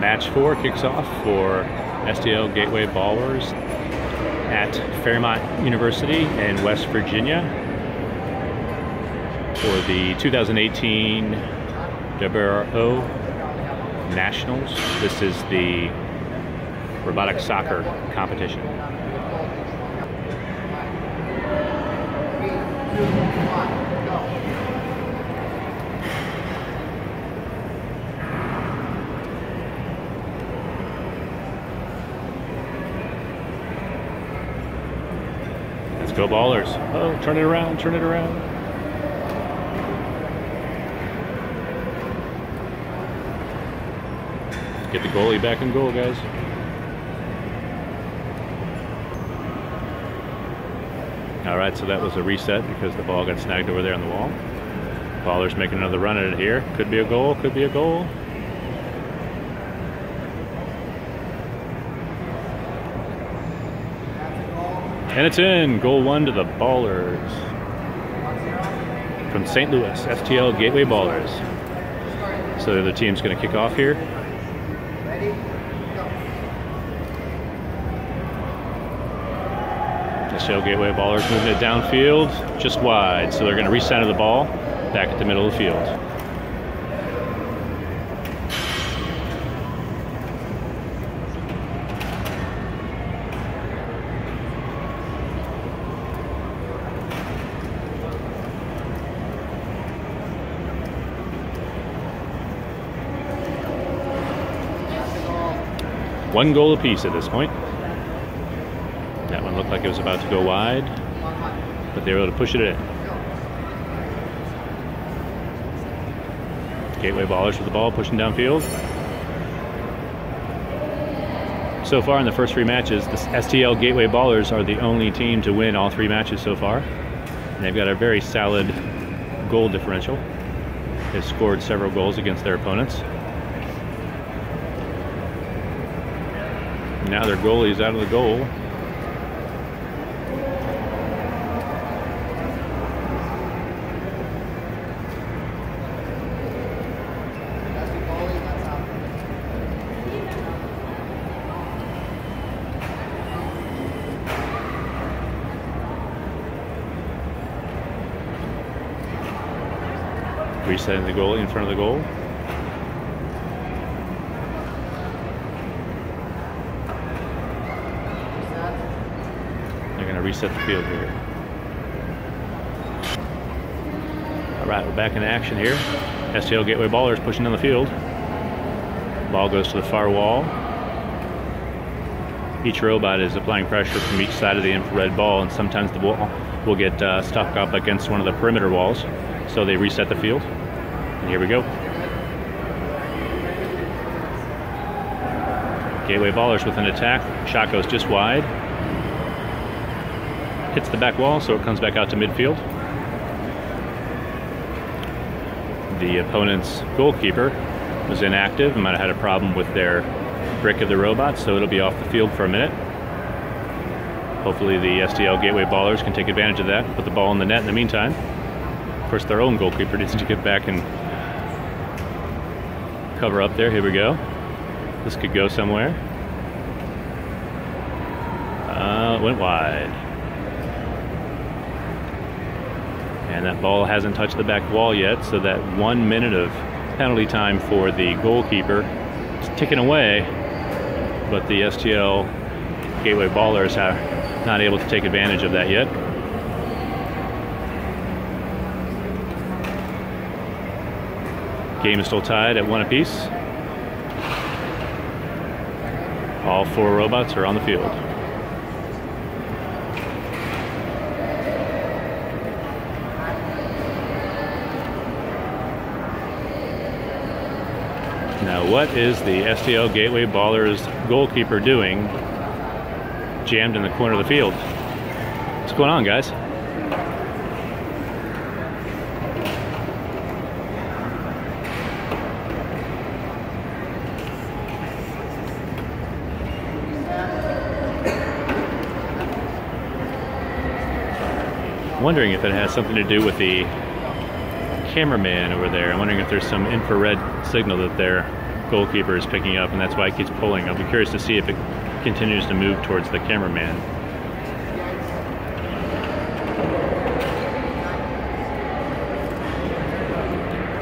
Match four kicks off for STL Gateway Ballers at Fairmont University in West Virginia for the 2018 WRO Nationals. This is the robotic soccer competition. Let's go ballers. Oh, turn it around, turn it around. Get the goalie back in goal, guys. All right, so that was a reset because the ball got snagged over there on the wall. Ballers making another run at it here. Could be a goal, could be a goal. And it's in. Goal one to the Ballers. From St. Louis, STL Gateway Ballers. So the team's going to kick off here. STL Gateway Ballers moving it downfield, just wide. So they're going to recenter the ball back at the middle of the field. One goal apiece at this point. That one looked like it was about to go wide, but they were able to push it in. Gateway ballers with the ball, pushing downfield. So far in the first three matches, the STL Gateway Ballers are the only team to win all three matches so far. And they've got a very solid goal differential. They've scored several goals against their opponents. Now their goalie's out of the goal. Resetting the goalie in front of the goal. They're going to reset the field here. All right, we're back in action here. STL Gateway Ballers pushing down the field. Ball goes to the far wall. Each robot is applying pressure from each side of the infrared ball, and sometimes the ball will get uh, stuck up against one of the perimeter walls. So they reset the field. And here we go. Gateway Ballers with an attack. Shot goes just wide. Hits the back wall, so it comes back out to midfield. The opponent's goalkeeper was inactive and might have had a problem with their brick of the robot, so it'll be off the field for a minute. Hopefully the STL Gateway Ballers can take advantage of that, put the ball in the net in the meantime. Of course, their own goalkeeper needs to get back and cover up there. Here we go. This could go somewhere. Uh, went wide. And that ball hasn't touched the back wall yet, so that one minute of penalty time for the goalkeeper is ticking away. But the STL Gateway Ballers are not able to take advantage of that yet. Game is still tied at one apiece. All four robots are on the field. What is the STL Gateway Ballers goalkeeper doing jammed in the corner of the field? What's going on, guys? wondering if it has something to do with the cameraman over there. I'm wondering if there's some infrared signal that they're goalkeeper is picking up, and that's why it keeps pulling. I'll be curious to see if it continues to move towards the cameraman.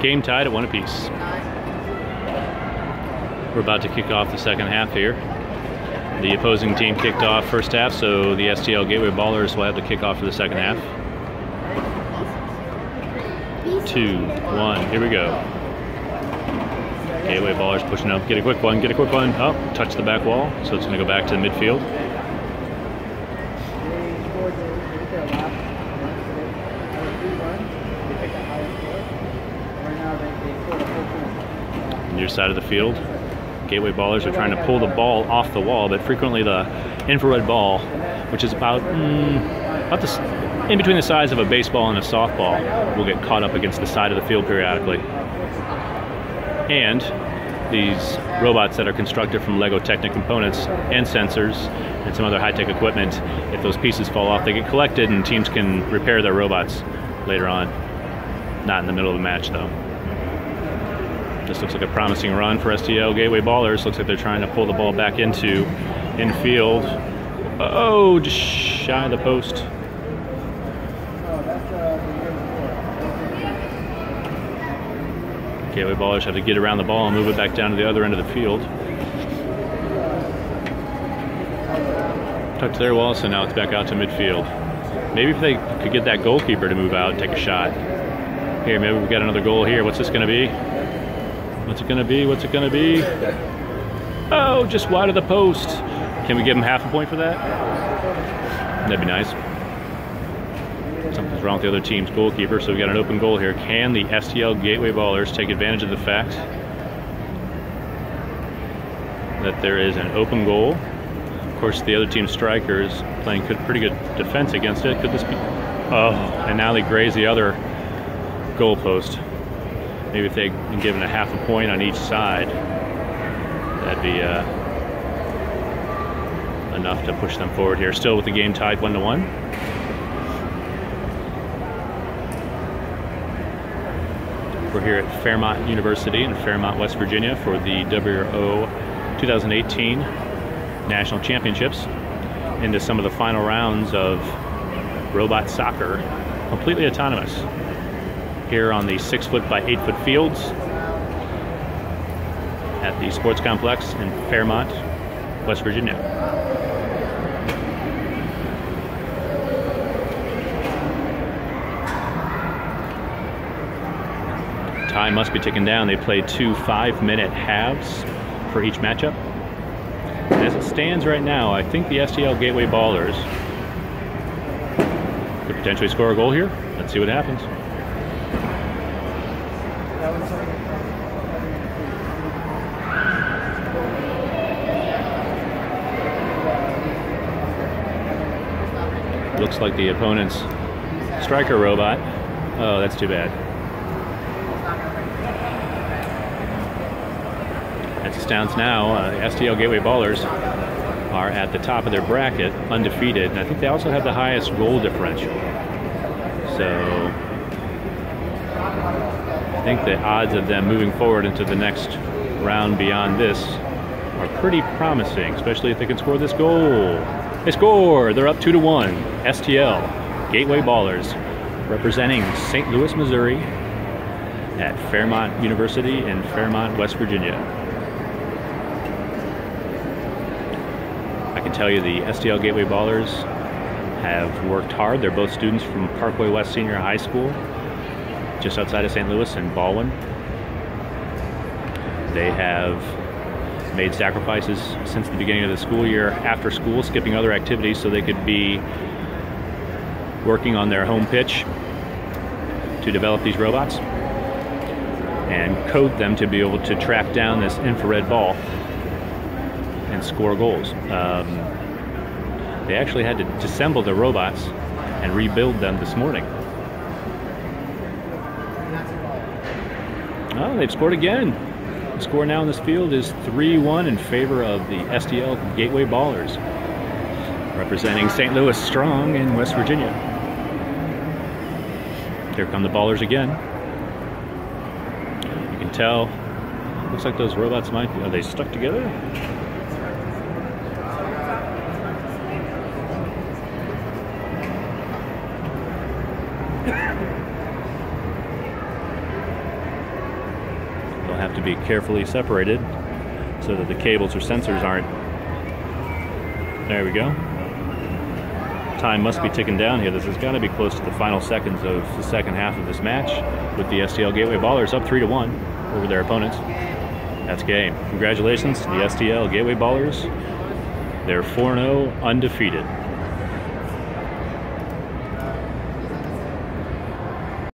Game tied at one apiece. We're about to kick off the second half here. The opposing team kicked off first half, so the STL Gateway Ballers will have the kickoff for the second half. Two, one, here we go. Gateway Ballers pushing up. Get a quick one, get a quick one. Up, oh, touch the back wall, so it's going to go back to the midfield. Near side of the field. Gateway ballers are trying to pull the ball off the wall, but frequently the infrared ball, which is about, mm, about the, in between the size of a baseball and a softball, will get caught up against the side of the field periodically. And these robots that are constructed from Lego Technic components and sensors and some other high-tech equipment, if those pieces fall off, they get collected and teams can repair their robots later on. Not in the middle of the match though. This looks like a promising run for STL Gateway Ballers. Looks like they're trying to pull the ball back into infield. Oh, just shy of the post. Oh, uh, Gateway Ballers have to get around the ball and move it back down to the other end of the field. Tucked there well, so now it's back out to midfield. Maybe if they could get that goalkeeper to move out and take a shot. Here, maybe we've got another goal here. What's this going to be? What's it gonna be? What's it gonna be? Oh, just wide of the post. Can we give him half a point for that? That'd be nice. Something's wrong with the other team's goalkeeper, so we got an open goal here. Can the STL Gateway Ballers take advantage of the fact that there is an open goal? Of course, the other team's striker is playing pretty good defense against it. Could this be? Oh, and now they graze the other goal post. Maybe if they'd been given a half a point on each side, that'd be uh, enough to push them forward here. Still with the game tied one to one. We're here at Fairmont University in Fairmont, West Virginia for the WRO 2018 National Championships into some of the final rounds of robot soccer, completely autonomous here on the six foot by eight foot fields at the sports complex in Fairmont, West Virginia. Time must be ticking down. They play two five minute halves for each matchup. And as it stands right now, I think the STL Gateway Ballers could potentially score a goal here. Let's see what happens. Looks like the opponent's striker robot. Oh, that's too bad. Stands now, uh, STL Gateway Ballers are at the top of their bracket, undefeated, and I think they also have the highest goal differential. So I think the odds of them moving forward into the next round beyond this are pretty promising, especially if they can score this goal. They score. They're up two to one. STL Gateway Ballers representing St. Louis, Missouri at Fairmont University in Fairmont, West Virginia. Can tell you the STL Gateway Ballers have worked hard. They're both students from Parkway West Senior High School, just outside of St. Louis in Ballwin. They have made sacrifices since the beginning of the school year after school, skipping other activities so they could be working on their home pitch to develop these robots and code them to be able to track down this infrared ball and score goals. Um, they actually had to disassemble the robots and rebuild them this morning. Oh, they've scored again. The score now in this field is 3-1 in favor of the STL Gateway Ballers, representing St. Louis Strong in West Virginia. Here come the Ballers again. You can tell Looks like those robots might be, are they stuck together? To be carefully separated so that the cables or sensors aren't. There we go. Time must be ticking down here. This has got to be close to the final seconds of the second half of this match with the STL Gateway Ballers up 3 to 1 over their opponents. That's game. Congratulations to the STL Gateway Ballers. They're 4 0 undefeated.